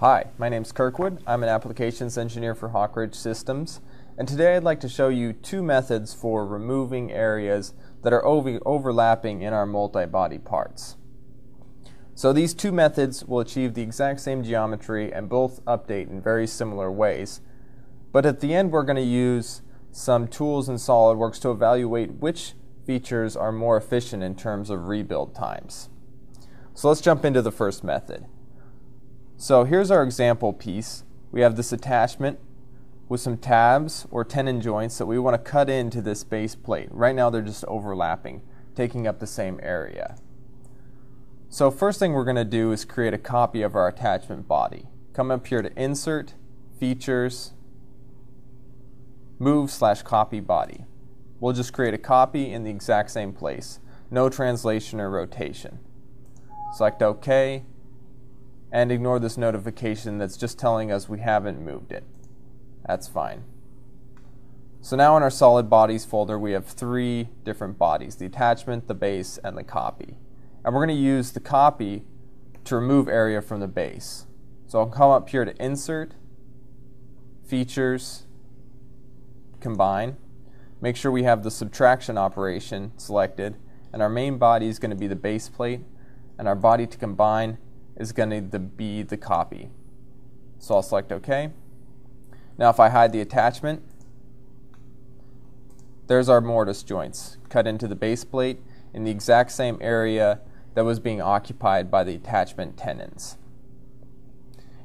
Hi, my name is Kirkwood. I'm an applications engineer for Hawk Ridge Systems, and today I'd like to show you two methods for removing areas that are over overlapping in our multi-body parts. So these two methods will achieve the exact same geometry and both update in very similar ways. But at the end we're going to use some tools in SOLIDWORKS to evaluate which features are more efficient in terms of rebuild times. So let's jump into the first method. So here's our example piece. We have this attachment with some tabs or tenon joints that we want to cut into this base plate. Right now they're just overlapping, taking up the same area. So first thing we're going to do is create a copy of our attachment body. Come up here to Insert, Features, Move slash Copy Body. We'll just create a copy in the exact same place. No translation or rotation. Select OK, and ignore this notification that's just telling us we haven't moved it. That's fine. So now in our solid bodies folder we have three different bodies, the attachment, the base, and the copy. And we're going to use the copy to remove area from the base. So I'll come up here to Insert, Features, Combine. Make sure we have the subtraction operation selected, and our main body is going to be the base plate, and our body to combine is going to be the copy. So I'll select OK. Now if I hide the attachment, there's our mortise joints cut into the base plate in the exact same area that was being occupied by the attachment tenons.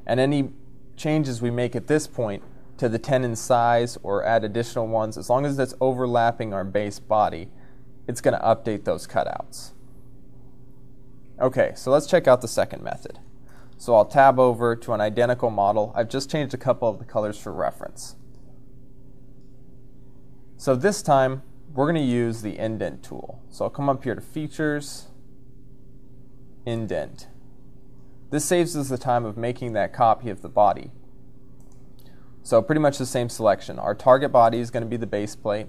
And any changes we make at this point to the tenon size or add additional ones, as long as it's overlapping our base body, it's going to update those cutouts. Okay, so let's check out the second method. So I'll tab over to an identical model. I've just changed a couple of the colors for reference. So this time, we're going to use the indent tool. So I'll come up here to Features, Indent. This saves us the time of making that copy of the body. So pretty much the same selection. Our target body is going to be the base plate,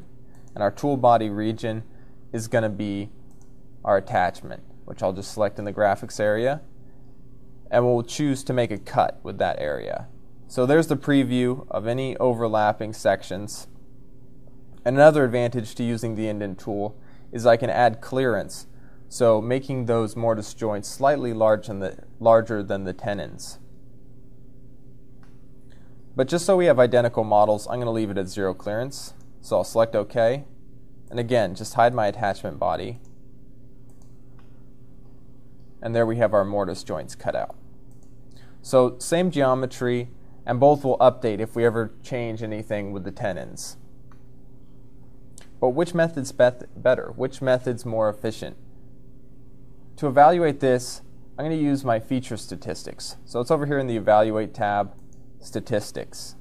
and our tool body region is going to be our attachment which I'll just select in the graphics area, and we'll choose to make a cut with that area. So there's the preview of any overlapping sections. And another advantage to using the indent tool is I can add clearance, so making those mortise joints slightly large the, larger than the tenons. But just so we have identical models, I'm going to leave it at zero clearance. So I'll select OK. And again, just hide my attachment body and there we have our mortise joints cut out. So same geometry, and both will update if we ever change anything with the tenons. But which method's better? Which method's more efficient? To evaluate this, I'm going to use my feature statistics. So it's over here in the Evaluate tab, Statistics.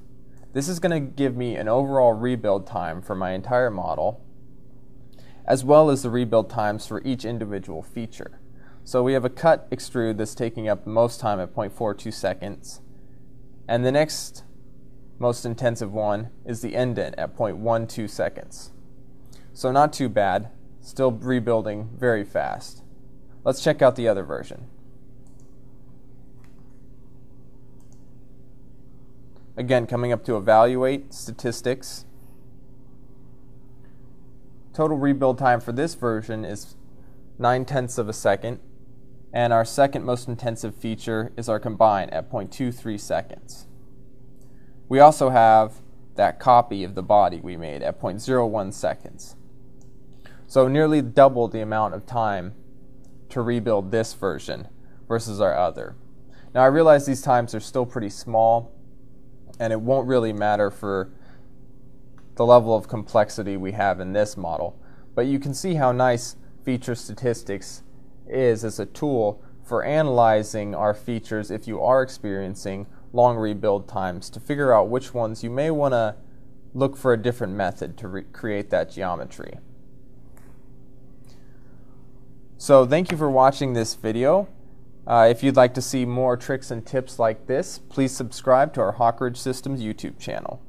This is going to give me an overall rebuild time for my entire model, as well as the rebuild times for each individual feature. So we have a cut extrude that's taking up most time at 0.42 seconds. And the next most intensive one is the indent at 0.12 seconds. So not too bad, still rebuilding very fast. Let's check out the other version. Again, coming up to evaluate statistics. Total rebuild time for this version is 9 tenths of a second, and our second most intensive feature is our combine at 0.23 seconds. We also have that copy of the body we made at 0.01 seconds. So nearly double the amount of time to rebuild this version versus our other. Now I realize these times are still pretty small and it won't really matter for the level of complexity we have in this model, but you can see how nice feature statistics is as a tool for analyzing our features if you are experiencing long rebuild times to figure out which ones you may want to look for a different method to create that geometry. So thank you for watching this video. Uh, if you'd like to see more tricks and tips like this, please subscribe to our Hawk Ridge Systems YouTube channel.